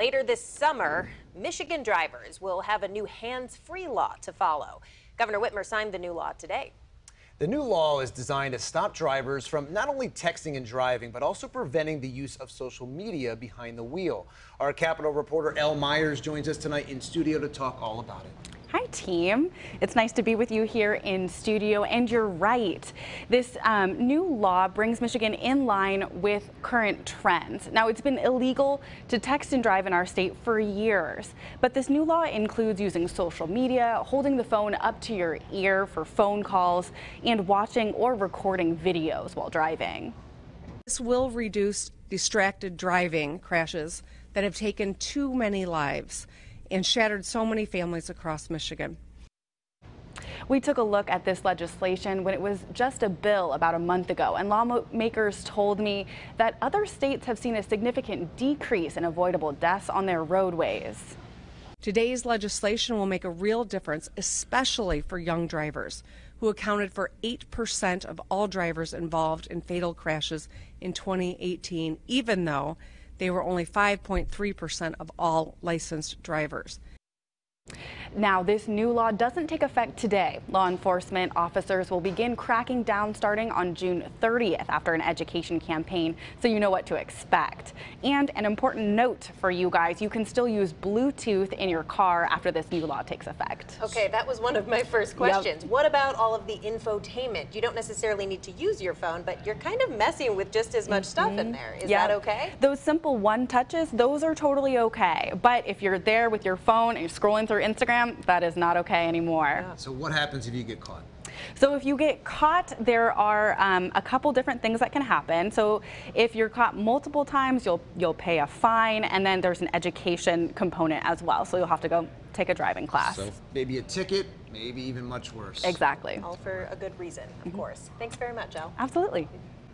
Later this summer, Michigan drivers will have a new hands free law to follow. Governor Whitmer signed the new law today. The new law is designed to stop drivers from not only texting and driving, but also preventing the use of social media behind the wheel. Our Capitol reporter Elle Myers joins us tonight in studio to talk all about it. Hi, team. It's nice to be with you here in studio. And you're right. This um, new law brings Michigan in line with current trends. Now, it's been illegal to text and drive in our state for years, but this new law includes using social media, holding the phone up to your ear for phone calls, and watching or recording videos while driving. This will reduce distracted driving crashes that have taken too many lives and shattered so many families across Michigan. We took a look at this legislation when it was just a bill about a month ago, and lawmakers told me that other states have seen a significant decrease in avoidable deaths on their roadways. Today's legislation will make a real difference, especially for young drivers, who accounted for 8% of all drivers involved in fatal crashes in 2018, even though they were only 5.3% of all licensed drivers. Now, this new law doesn't take effect today. Law enforcement officers will begin cracking down starting on June 30th after an education campaign, so you know what to expect. And an important note for you guys, you can still use Bluetooth in your car after this new law takes effect. Okay, that was one of my first questions. Yep. What about all of the infotainment? You don't necessarily need to use your phone, but you're kind of messing with just as much mm -hmm. stuff in mm-hmm. there. Is yep. that okay? Those simple one touches, those are totally okay. But if you're there with your phone and you're scrolling through through Instagram, that is not okay anymore. So what happens if you get caught? So if you get caught, there are um, a couple different things that can happen. So if you're caught multiple times, you'll you'll pay a fine, and then there's an education component as well. So you'll have to go take a driving class. So maybe a ticket, maybe even much worse. Exactly. All for a good reason, of mm -hmm. course. Thanks very much, Elle. Absolutely.